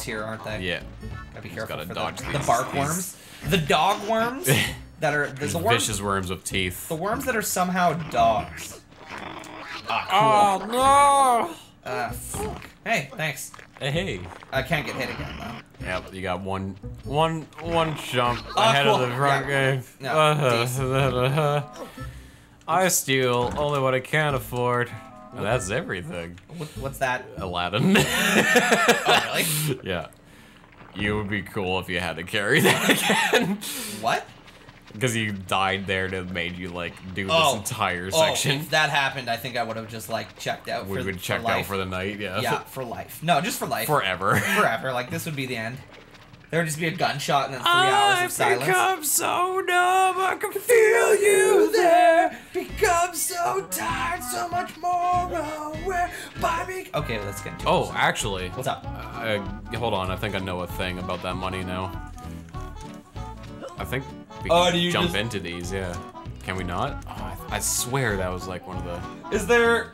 worms here, aren't they? Yeah. Gotta be Just careful gotta for dodge the, these- the bark these- worms, the dog worms that are there's These the worms, vicious worms with teeth. the worms that are somehow dogs. Ah, cool. Oh Ah, fuck. Hey, thanks. no! Hey. I can't get hit again though. Yep, you got one, one, one jump Oh, ahead cool. of the front Yeah. game. No, I steal only what I can afford. And that's everything. What, what's that? Aladdin. Oh, really? yeah. You would be cool if you had to carry that again. What? Because you died there and it made you like do Oh. this entire Oh, section. if that happened, I think I would have just like checked out. we for, would check out for the night, yeah. Yeah, for life. No, just for life. Forever. Forever. Like this would be the end. There would just be a gunshot and then three hours of silence. become so numb, I can feel you there. Become so tired, so much more aware by me. Okay, let's get into Oh, it. actually. What's up? Uh, hold on, I think I know a thing about that money now. I think we Oh, can do you jump just- into these, yeah. Can we not? Oh, I, I swear that was like one of the. Is there,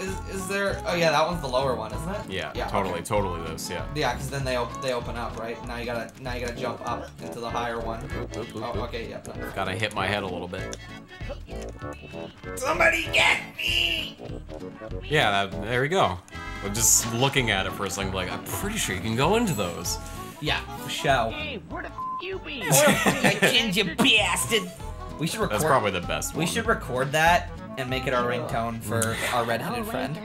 is, is there? Oh yeah, that one's the lower one, isn't it? Yeah, Yeah. totally, okay. totally this, yeah. Yeah, because then they op- they open up, right? Now you gotta now you gotta jump up into the higher one. Oh, okay, yeah. no. Gotta hit my head a little bit. Somebody get me! Yeah, that, there we go. But just looking at it for a second, like, I'm pretty sure you can go into those. Yeah, show. Hey, where the f you be? I killed you, bastard. We should record. That's probably the best We should record that and make it our ringtone for our redheaded friend.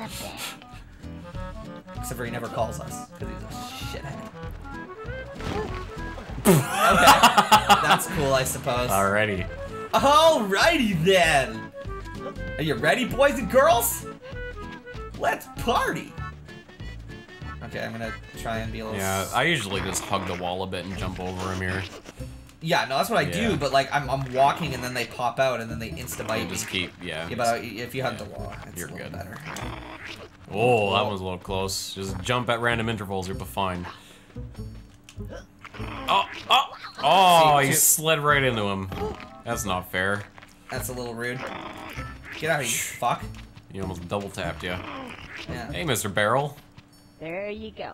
Except for he never calls us because he's a shithead. okay, that's cool, I suppose. Alrighty. Alrighty then. Are you ready, boys and girls? Let's party. Okay, I'm gonna try and be a little. Yeah, I usually just hug the wall a bit and jump over him here. Yeah, no, that's what I do. But like, I'm, I'm walking and then they pop out and then they insta bite. me. just keep, yeah. Yeah, but I- if you hug the wall, it's You're a little good. better. Oh, that one's a little close. Just jump at random intervals, you'll be fine. Oh, oh, oh, See, you slid right into him. That's not fair. That's a little rude. Get out of here, you fuck. You almost double tapped, yeah. Yeah. Hey, Mr. Barrel. There you go.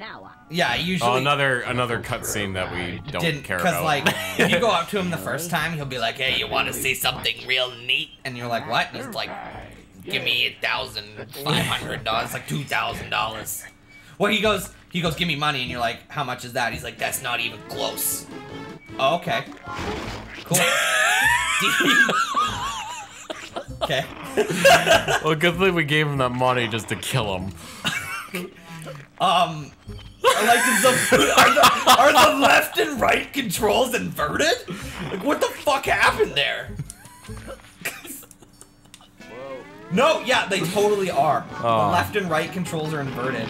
Now what? Yeah, usually. Oh, another another cutscene that we don't didn't care about. because like if you go up to him the first time, he'll be like, "Hey, you want to see something real neat?" And you're like, "What?" And he's like, "Give me a thousand five hundred dollars, like two thousand dollars." Well, he goes, he goes, "Give me money," and you're like, "How much is that?" He's like, "That's not even close." Oh, okay. Cool. okay. well, good thing we gave him that money just to kill him. Um, like the, are the are the left and right controls inverted? Like what the fuck happened there? No, yeah, they totally are. The Oh. left and right controls are inverted.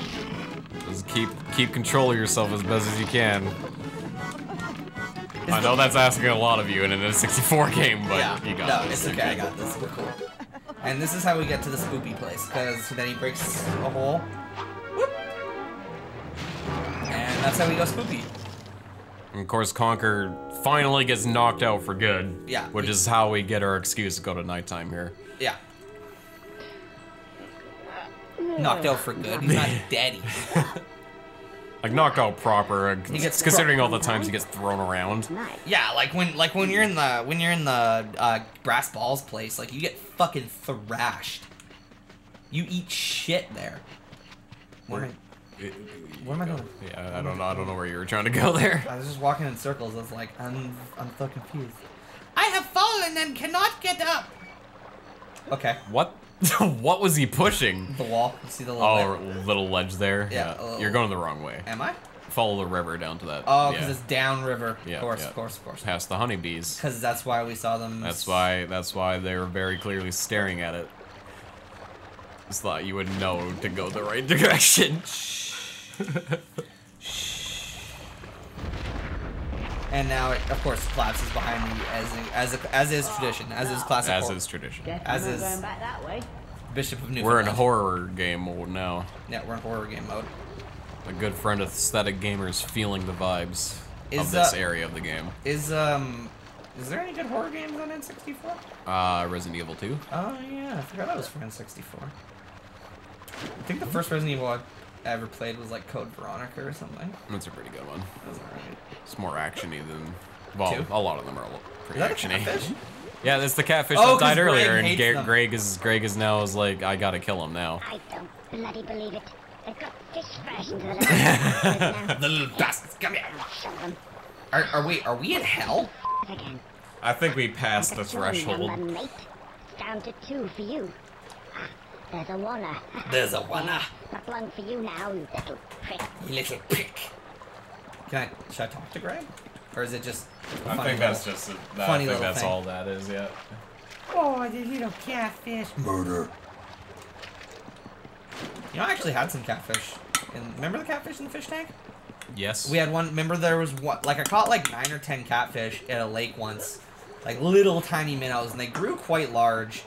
Just keep keep control of yourself as best as you can. I know that's asking a lot of you in a 64 game, but yeah, you got it. no, this. it's okay. I got this. We're cool. And this is how we get to the spoopy place, because then he breaks a hole. Whoop. And that's how we go spoopy. And of course, Conker finally gets knocked out for good. Yeah. Which is how we get our excuse to go to nighttime here. Yeah. Knocked out for good. He's not dead. Like knocked out proper, uh, He gets considering all the times he gets thrown around. Yeah, like when like when you're in the when you're in the uh, brass balls place, like you get fucking thrashed. You eat shit there. What am what am I doing? Yeah, I don't know. I don't know where you were trying to go there. I was just walking in circles. I was like, I'm I'm so confused. I have fallen and cannot get up. Okay, What? what was he pushing? the wall. You see the little. Oh, lip? little ledge there. Yeah, a little- You're going the wrong way. Am I? Follow the river down to that. Oh, because yeah. it's downriver. Yeah, of course, yeah. of course, of course. past the honeybees. Because that's why we saw them. That's why. That's why they were very clearly staring at it. Just thought you would know to go the right direction. And now, it, of course, collapses behind me as as as is tradition, as is classic. As horror. is tradition. Guess As we're is- going back that way. Bishop of Newfoundland. We're in horror game mode now. Yeah, we're in horror game mode. A good friend of aesthetic gamers feeling the vibes Is, of this uh, area of the game. Is um, is there any good horror games on N64? Uh, Resident Evil 2. Oh yeah, I forgot that was for N64. I think the first Resident Evil I I ever played was like Code Veronica or something. That's a pretty good one. That was alright. It's more actiony than. Well, Two? a lot of them are a little Is pretty actiony. Yeah, that's the catfish Oh, that died 'cause Greg earlier, and Ga- them. Greg is Greg is now is like, I gotta kill him now. I don't bloody believe it. They've got fish versions of the little now. The little bastards, come here. Show them Are, are we are we in hell? again. I think we passed the That's your threshold. number, mate. It's down to two for you. There's a wanna. There's a wanna. Yeah, Not one for you now, you little prick. You little prick. Can I should I talk to Greg? Or is it just I funny think that's little- just. A, funny I think that's thing. all that is. Yeah. Oh, the little catfish. Murder. You know, I actually had some catfish. In, remember the catfish in the fish tank? Yes. We had one. Remember there was one. Like I caught like nine or ten catfish at a lake once, like little tiny minnows, and they grew quite large.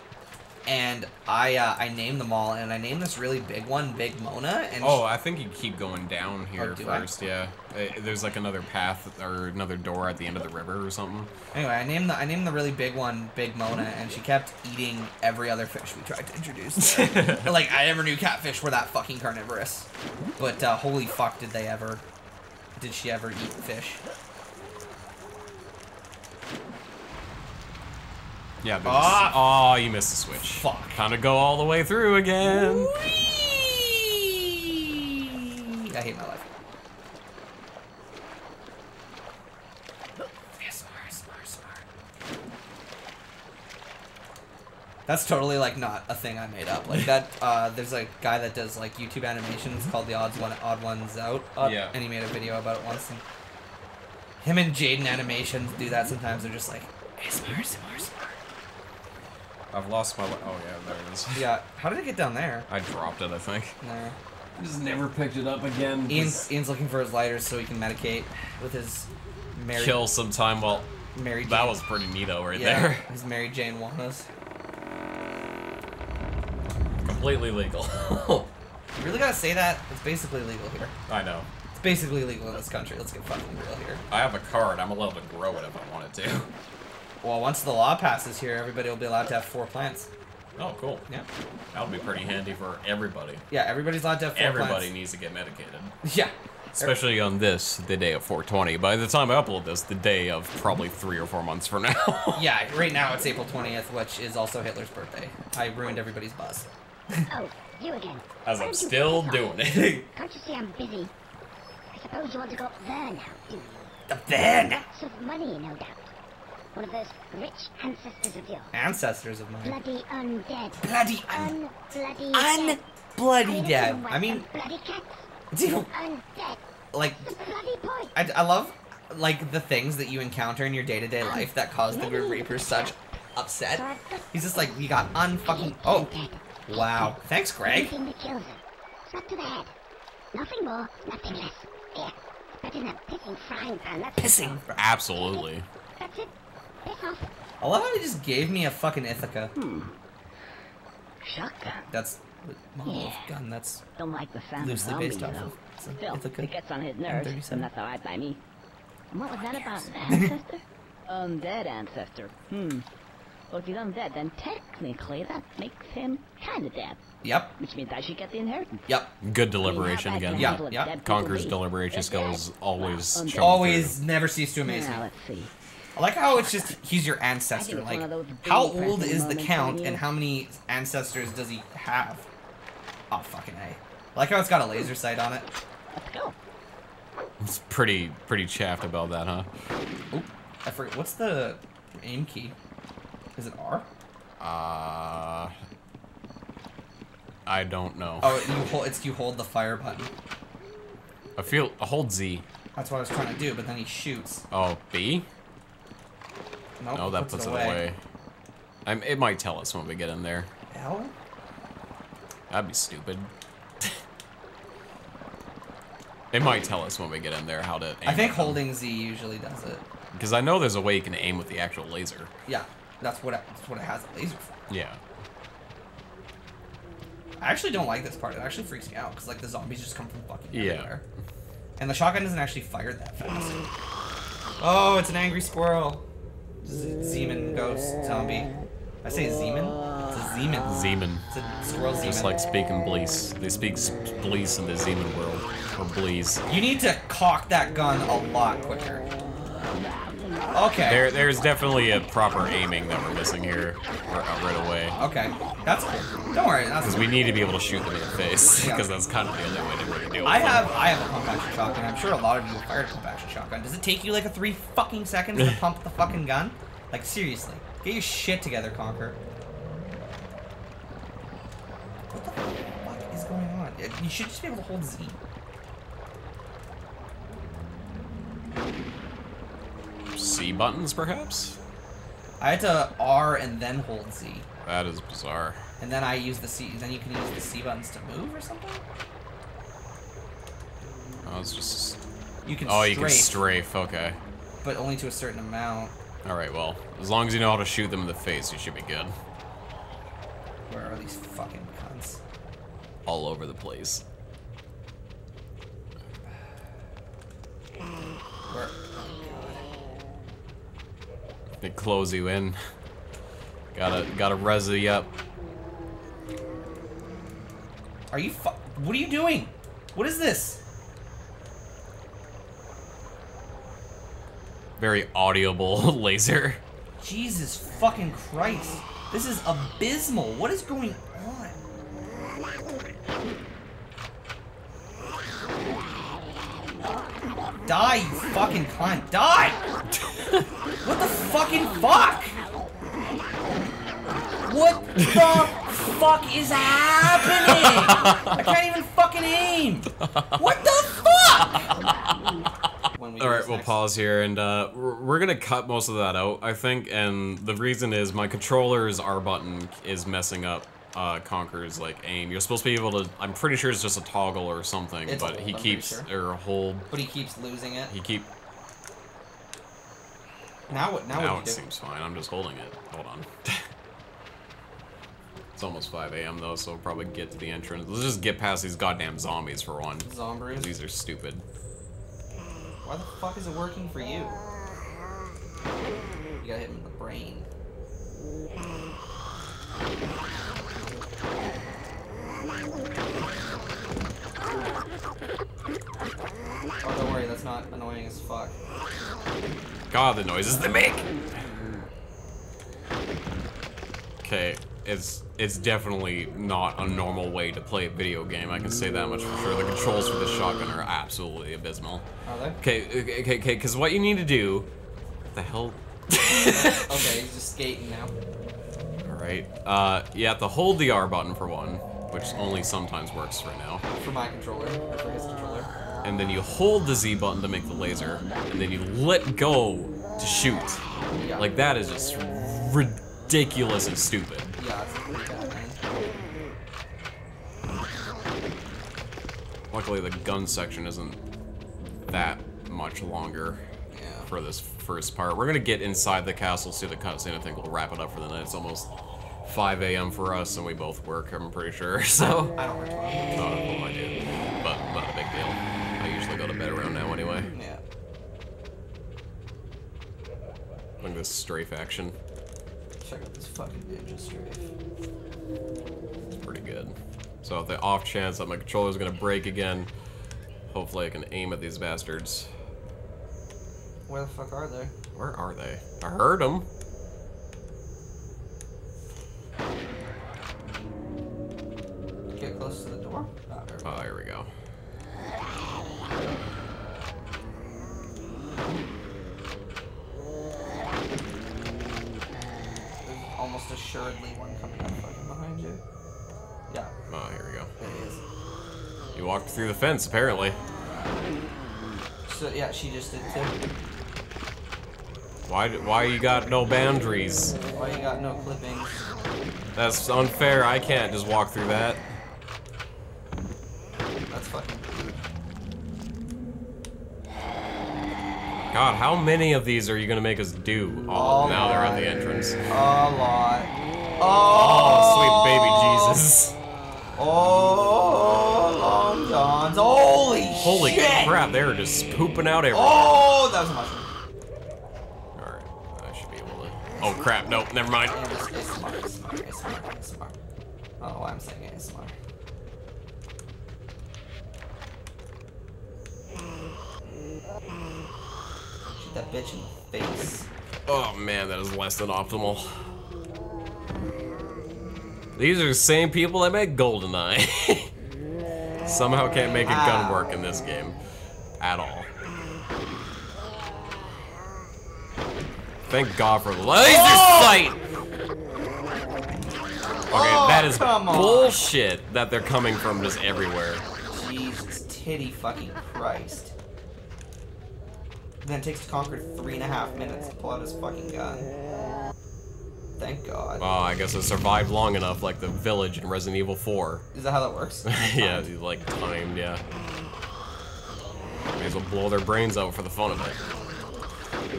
And I uh, I named them all, and I named this really big one Big Mona. And Oh, I think you keep going down here Oh, I? first. Yeah. Uh, There's like another path or another door at the end of the river or something. Anyway, I named the I named the really big one Big Mona, and she kept eating every other fish we tried to introduce. like I never knew catfish were that fucking carnivorous, but uh, holy fuck, did they ever? Did she ever eat fish? Yeah. There's, Ah! Oh, you missed the switch. Fuck. Time to go all the way through again. Whee! I hate my life. That's totally like not a thing I made up. Like that, uh, there's a guy that does like YouTube animations called the Odds One Odd Ones Out. Uh, Yeah. And he made a video about it once. And him and Jaden Animations do that sometimes. They're just like ASMR, ASMR, ASMR. I've lost my. li- Oh yeah, there it is. Yeah. How did it get down there? I dropped it. I think. No. Just never picked it up again. Ian's, Ian's looking for his lighters so he can medicate with his Mary kill some time. Well, Mary Jane. that was pretty neato right yeah, there. His Mary Jane Wanas. Completely legal. You really gotta say that? It's basically legal here. I know. It's basically legal in this country. Let's get fucking real here. I have a card. I'm allowed to grow it if I wanted to. Well, once the law passes here, everybody will be allowed to have four plants. Oh, cool. Yeah. That would be pretty handy for everybody. Yeah, everybody's allowed to have four Everybody plants. needs to get medicated. Yeah. Especially on this, the day of 420. By the time I upload this, the day of probably three or four months from now. Yeah, right now it's April 20th, which is also Hitler's birthday. I ruined everybody's buzz. Oh, you again. As Why I'm still doing it. Can't you see I'm busy? I suppose you want to go up there now, do you? The van! Lots of money, no doubt. One of those rich ancestors of yours. Ancestors of mine. Bloody undead. Bloody un... Unbloody Un... dead. Bloody dead. I mean, than bloody cats. dude, Undead. like, The bloody point. I, I love like the things that you encounter in your day-to-day um, life that cause the Grim Reaper such upset. He's just like, you got unfucking. Oh, wow. Thanks, Greg. Anything that kills them. Shot to the head. Nothing more, nothing less. Here. Better than a pissing frying pan. That's Pissing. Absolutely. That's it. Piss off. I love how he just gave me a fucking Ithaca. Shotgun. That's model of gun. That's Don't like the sound loosely of based zombies, off though. of some Still, Ithaca. it gets on his nerves, 37. and that's alright by me. And what was that about? An ancestor? undead ancestor. Hmm. Well, if he's undead, then technically that makes him kinda dead. Yep. Which means I should get the inheritance. Yep. Good deliberation I mean, again. can a Yeah, handful yeah. dead Conker's deliberation They're skills always Well, undead. shown Always never cease to amaze me. Now, let's see. I like how it's just he's your ancestor. Like, one of those how old is the count, and how many ancestors does he have? Oh fucking a! I like how it's got a laser sight on it. Let's go. It's pretty pretty chaffed about that, huh? Oop, I forget. What's the aim key? Is it R? Uh, I don't know. Oh, you hold. It's you hold the fire button. I feel I hold Z. That's what I was trying to do, but then he shoots. Oh, B? Nope, No, that puts it away. I'm, it might tell us when we get in there. Hell? That'd be stupid. it might tell us when we get in there how to aim I think at them. holding Z usually does it. Because I know there's a way you can aim with the actual laser. Yeah, that's what it, that's what it has a laser for. Yeah. I actually don't like this part. It actually freaks me out because like the zombies just come from fucking Yeah. everywhere. And the shotgun doesn't actually fire that fast. Oh, it's an angry squirrel. Zeman ghost zombie. I say Zeman. It's a Zeman. Zeman. It's a squirrel Zeman. Just like speaking Blees. They speak Blees in the Zeman world. Or Blees. You need to cock that gun a lot quicker. Okay. There, there's definitely a proper aiming that we're missing here uh, right away. Okay. That's cool. Don't worry. Because we need to be able to shoot them in the face. Yeah. Because that's kind of the only way to really deal with I have I have a pump action shotgun. I'm sure a lot of you have fired a pump action shotgun. Does it take you like a three fucking seconds to pump the fucking gun? Like seriously, get your shit together, Conker. What the fuck is going on? You should just be able to hold Z. C buttons, perhaps? I had to R and then hold Z, That is bizarre. and then I use the C. Then you can use the C buttons to move or something. Oh, it's just. You can Oh, strafe, you can strafe. Okay. but only to a certain amount. All right. Well, as long as you know how to shoot them in the face, you should be good. Where are these fucking cunts? All over the place. Where? They close you in. Gotta, gotta res you up. Are you fu- What are you doing? What is this? Very audible laser. Jesus fucking Christ. This is abysmal. What is going on? Die, you fucking cunt. Die! what the fucking fuck? What the fuck is happening? I can't even fucking aim. What the fuck? We All right, we'll next- pause here, and uh, we're we're gonna cut most of that out, I think. And the reason is my controller's R button is messing up uh, Conker's like aim. You're supposed to be able to. I'm pretty sure it's just a toggle or something, It's but hold, he I'm keeps sure. or hold. But he keeps losing it. He keep. Now what? Now, Now what it seems fine. I'm just holding it. Hold on. it's almost 5 a.m. though, so we'll probably get to the entrance. Let's just get past these goddamn zombies for one. Zombies. These are stupid. Why the fuck is it working for you? You gotta hit him in the brain. Oh, don't worry, that's not annoying as fuck. God, the noises they make. Okay, it's it's definitely not a normal way to play a video game. I can say that much for sure. The controls for this shotgun are absolutely abysmal. Are they? Okay, okay, okay, okay. Because what you need to do, what the hell? Okay, he's just skating now. All right. Uh, you have to hold the R button for one, which only sometimes works right now. For my controller, or for his controller. And then you hold the Z button to make the laser, and then you let go to shoot. Yeah. Like that is just ridiculous and stupid. Yeah, it's pretty bad, man. Luckily, the gun section isn't that much longer Yeah. for this first part. We're gonna get inside the castle, see the cutscene. I think we'll wrap it up for the night. It's almost 5 a.m. for us, and we both work. I'm pretty sure. So, I don't work tomorrow. not a full idea, but not a big deal. I usually go to bed around now anyway. Yeah. Look at this strafe action. Check out this fucking ninja strafe. It's pretty good. So, if the off chance that my controller's gonna break again, hopefully I can aim at these bastards. Where the fuck are they? Where are they? I heard them. Get close to the door. Ah, there we go. Oh, here we go. There's almost assuredly one coming up fucking behind you. Yeah, Oh, here we go. there he is. You walked apparently. So yeah, she just did too. Why? Why you got no boundaries? Why you got no clippings? That's unfair. I can't just walk through that. That's fucking. God, how many of these are you gonna make us do? Oh, All now they're at the entrance. A lot. Oh, sweet baby oh. Jesus! Oh, long. Holy Holy shit. crap! They were just pooping out everywhere. Oh, that was a mushroom. All right, I should be able to. Oh crap! nope, never mind. ASMR, ASMR, ASMR, ASMR. I don't know why I'm saying ASMR. Shoot that bitch in the face. Oh man, that is less than optimal. These are the same people that make GoldenEye. Somehow can't make a gun work in this game. At all. Thank God for the laser oh! sight! Okay, oh, that is Oh, come on. bullshit that they're coming from just everywhere. Jesus, titty fucking Christ. Then it takes Conker three and a half minutes to pull out his fucking gun. Thank God. Oh, I guess it survived long enough, like the village in Resident Evil 4. Is that how that works? yeah, he's like timed, yeah. May as well blow their brains out for the fun of it.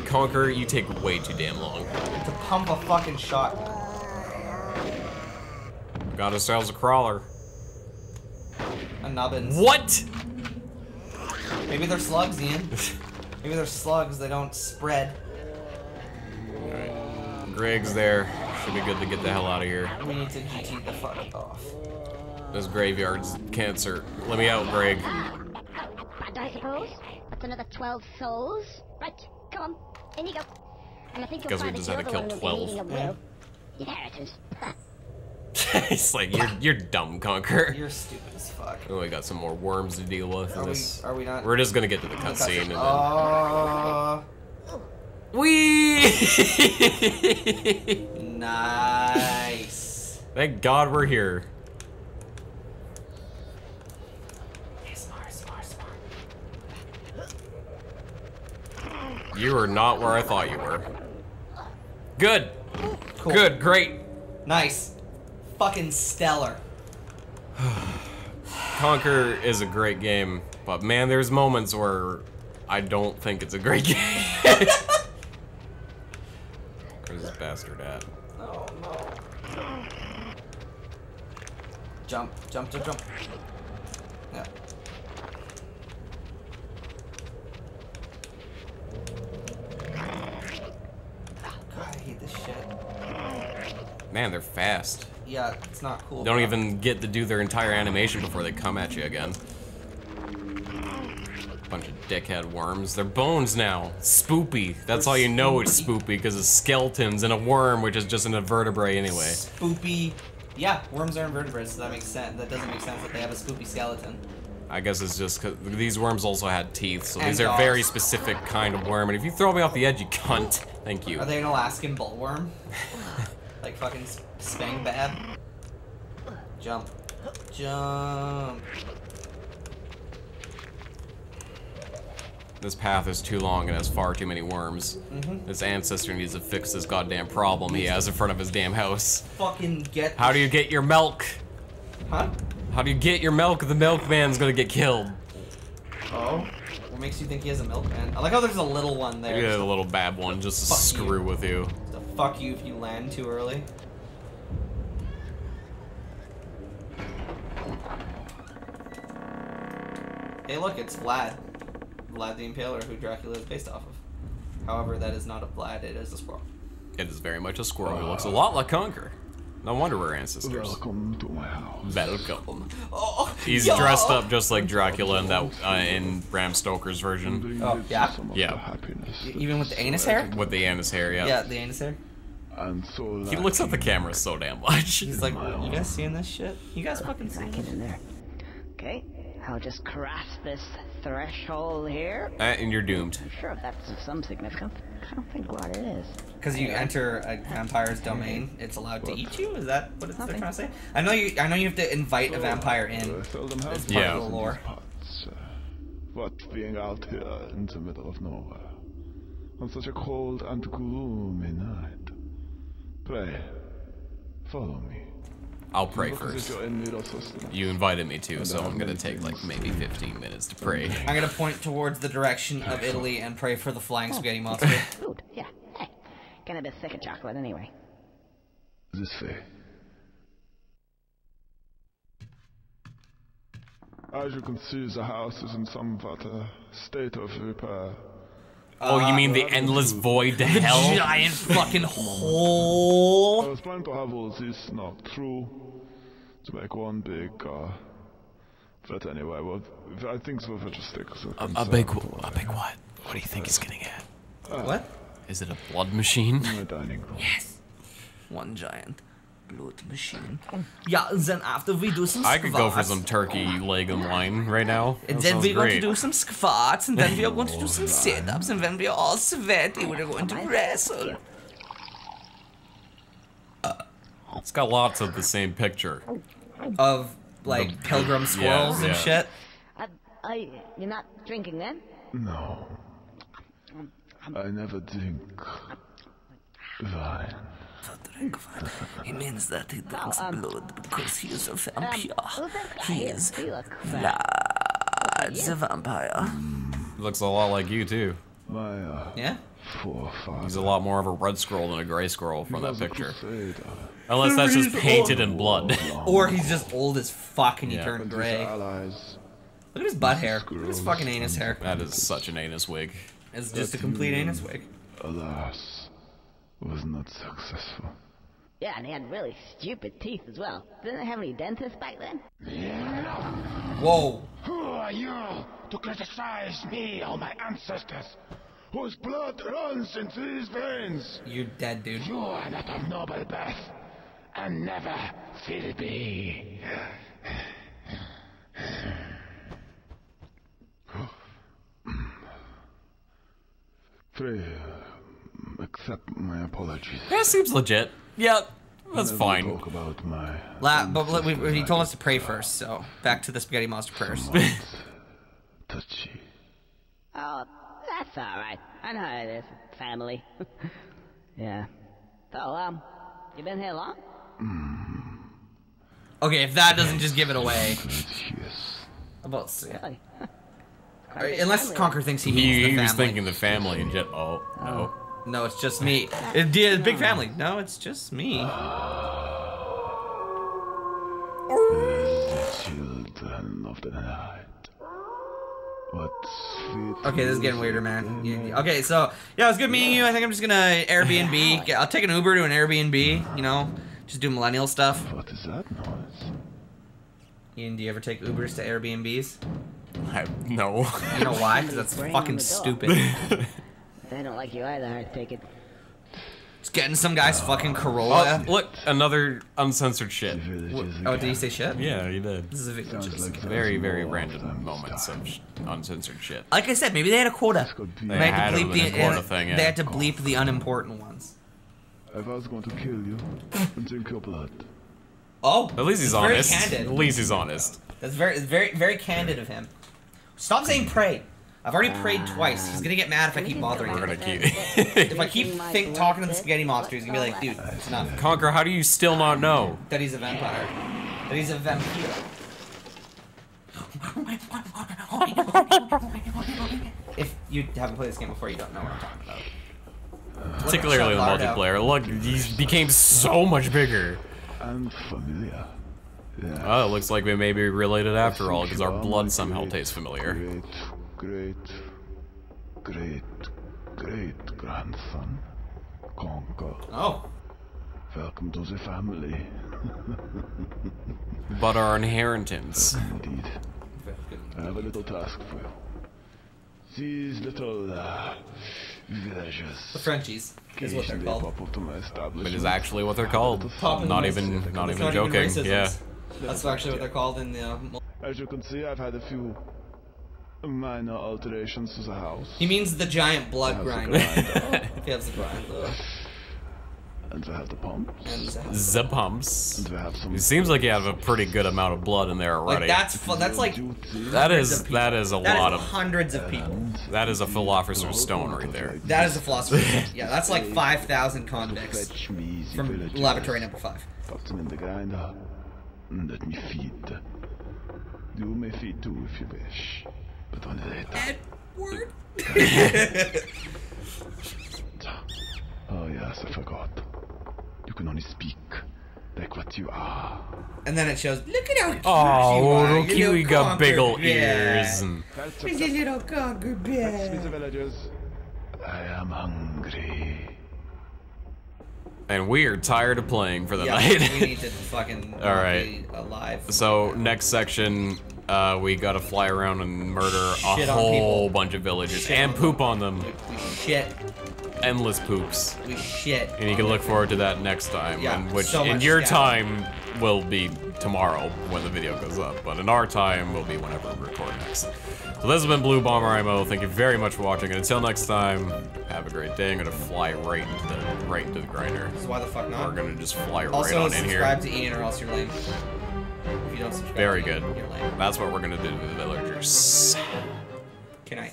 Conker, you take way too damn long. to pump a fucking shotgun. Got ourselves a crawler. A nubbins. What? Maybe they're slugs, Ian. Maybe they're slugs, they don't spread. Greg's there. Should be good to get the hell out of here. We need to GT the fuck off. This graveyard's cancer. Let me out, Greg. Bad, I suppose. That's another 12 souls. Right, come on. In you go. And I think you'll Guess we find just that had to you're kill the one 12. needing. Inheritance. Huh. He's like, you're, you're dumb, Conker. You're stupid as fuck. Oh, we got some more worms to deal with. in Are we, are we not? We're just gonna get to the cutscene and then. Oh, Wee! nice. Thank God we're here. ASMR, ASMR, ASMR. You are not where I thought you were. Good. Cool. Good. Great. Nice. Fucking stellar. Conker is a great game, but man, there's moments where I don't think it's a great game. This bastard at? Oh no. Jump, jump, jump, jump. Yeah. God, I hate this shit. Man, they're fast. Yeah, it's not cool. They don't even get to do their entire animation before they come at you again. Dickhead worms. They're bones now. Spoopy. That's all you know it's spoopy, because it's skeletons and a worm, which is just an invertebrate anyway. Spoopy. Yeah, worms are invertebrates, so that makes sense. That doesn't make sense that they have a spoopy skeleton. I guess it's just because these worms also had teeth, so And these are very specific kind of worm. And if you throw me off the edge, you cunt. Thank you. Are they an Alaskan bullworm? like fucking s- Spang Jump. Jump. This path is too long and has far too many worms. Mm-hmm. This ancestor needs to fix this goddamn problem he has in front of his damn house. Fucking get. How do you get your milk? Huh? How do you get your milk? The milkman's gonna get killed. Oh? What makes you think he has a milkman? I like how there's a little one there. Yeah, a little bad one just to screw you. with you. To fuck you if you land too early. Hey, look, it's Vlad. Vlad the Impaler, who Dracula is based off of. However, that is not a Vlad, it is a squirrel. It is very much a squirrel who looks a lot like Conker. No wonder we're ancestors. Welcome to my house. Welcome. Oh, He's yo! dressed up just like Dracula in that uh, in Bram Stoker's version Oh, yeah? you some of Yeah. the happiness that Even with the anus hair? with the anus hair. Yeah. Yeah, the anus hair. And so He looks at the camera so damn much. He's like, you guys seeing this shit? You guys fucking seeing Back this? in there. Okay, I'll just cross this threshold here. Uh, and you're doomed. I'm sure that's of some significance. I don't think what it is. Because you enter a vampire's domain, it's allowed to eat you. Is that what it's, they're trying to say? I know you. I know you have to invite a vampire in. seldom have It's friends part of the lore. parts. Uh, what being out here in the middle of nowhere on such a cold and gloomy night. Pray, follow me. I'll pray Look as if first. you're in need of sustenance. You invited me to, so I'm gonna take like maybe 15 minutes to pray. I'm gonna point towards the direction of Italy and pray for the flying spaghetti monster. Food, yeah. Hey, getting a bit sick of chocolate anyway. This way. As you can see, the house is in somewhat a state of repair. Oh, you uh, mean the endless void to hell? Giant fucking I hole. was planning to have all this knocked through to make one big, uh. But anyway, well, I think so for just stick. A, a big, a big what? What do you think he's getting at? What? Is it a blood machine? My dining room. One giant blood machine. Yeah, then after we do some I could go for some turkey leg and wine right now. And That then we're going to do some squats, and then we are going to do some sit-ups, and when we are all sweaty, we're going to wrestle. It's got lots of the same picture. Of like pilgrim squirrels and yeah. shit. I, I, you're not drinking then? No. I never drink wine. He means that he drinks um, blood because he is a vampire. who's that guy he is He looks, uh, a vampire. Looks a lot like you too. My uh, Yeah? forefather. He's a lot more of a red scroll than a gray scroll from that was a picture. crusader. Unless that's just painted in blood. Or he's just old as fuck and he Yeah. turned gray. Look at his butt hair. Look at his fucking anus hair. that is such an anus wig. It's just a complete anus wig. alas, was not successful. Yeah, and he had really stupid teeth as well. Didn't they have any dentists back then? Whoa. Who are you to criticize me or my ancestors? Whose blood runs into these veins? You're dead, dude. You are not of noble birth, and never will be. Pray, accept my apologies. That seems legit. Yeah, that's Never fine. Talk about my La- but let- we, he told us to pray first, so back to the spaghetti monster prayers. touchy. Oh, that's alright. I know how it is. Family. yeah. So, um, you been here long? Okay, if that doesn't just give it away. About yeah. Really? Or- Unless Conker thinks he means He, the he was thinking the family and jet. Oh no. No, it's just me. It, yeah, big family. No, it's just me. The children of the night. What sweet. Okay, this is getting weirder, man. You- Okay, so yeah, it was good meeting you. I think I'm just gonna Airbnb. I'll take an Uber to an Airbnb. You know, just do millennial stuff. What is that noise? Ian, do you ever take Ubers to Airbnbs? I, no. You know why? Because that's fucking stupid. They don't like you either, I take it. It's getting some guy's fucking Corolla. oh, look, another uncensored shit. Oh, did he again. say shit? Yeah, he did. This is a like Very, very random them moments of uncensored shit. Like I said, maybe they had a quota. They, They had had to bleep the the quota uh, thing, They had to bleep the unimportant ones. I was going to kill you and drink your blood. Oh, At least he's that's very honest. candid. At least he's honest. That's very, very, very candid of him. Stop saying pray. I've already prayed twice. He's gonna get mad if I keep bothering him. We're him. gonna keep. If I keep think talking to the spaghetti monster, he's gonna be like, dude, it's enough. Conker, how do you still not know? That he's a vampire. That he's a vampire. If you haven't played this game before, you don't know what I'm talking about. Particularly the Shut Lard multiplayer. Look, he became so much bigger. And familiar. Yeah. Oh, it looks like we may be related after all, because our blood somehow great, tastes familiar. Great, great, great, great grandson. Conker. Oh, Welcome to the family. But our inheritance. Indeed. I have a little task for you. These little uh, villagers. the Frenchies is what they're called. pop up to my. It is actually what they're called. Top of the Not even, not It's even joking. racisms. Yeah. That's actually what they're called in the. Uh, As you can see, I've had a few minor alterations to the house. he means the giant blood How's grinder. grinder? he has the grinder. And we have the pumps. And the- The pumps. And we have some. It seems like you have a pretty good amount of blood in there like already. that's that's like duty. that hundreds is of people. that is a That lot is of hundreds of people. that is a philosopher's stone right there. That is a philosophy. yeah, that's like five thousand convicts Fetch me the from laboratory number five. Put them in the grinder. And let me feed. You may feed too if you wish. But only later. Edward. Oh yes, I forgot. You can only speak like what you are. And then it shows, look at how cute oh, you are. Little Kiwi little got big ol' ears. And... He's a little Conger bear. villagers. I am hungry. And we are tired of playing for the yeah, night. we need to fucking All right. alive. So next section, uh, we gotta fly around and murder shit a whole people. bunch of villagers shit and poop on them. Shit. Endless poops. We shit. And you can look forward to that next time, Yeah, and which so in your time will be tomorrow when the video goes up, but in our time will be whenever we record next. So this has been Bluebomberimo. Thank you very much for watching, and until next time, have a great day. I'm gonna fly right into the right into the grinder. So why the fuck not? We're gonna just fly right on in here. subscribe to Ian or else you're lame. If you don't subscribe Very Ian, good. you're lame. That's what we're gonna do to the villagers. Good night.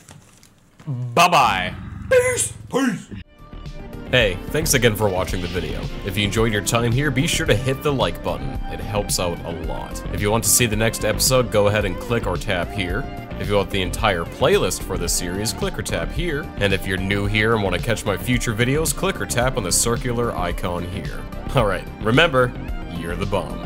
Bye bye. Peace. Peace. Hey, thanks again for watching the video. If you enjoyed your time here, be sure to hit the like button. It helps out a lot. If you want to see the next episode, go ahead and click or tap here. If you want the entire playlist for this series, click or tap here. And if you're new here and want to catch my future videos, click or tap on the circular icon here. Alright, remember, you're the bomb.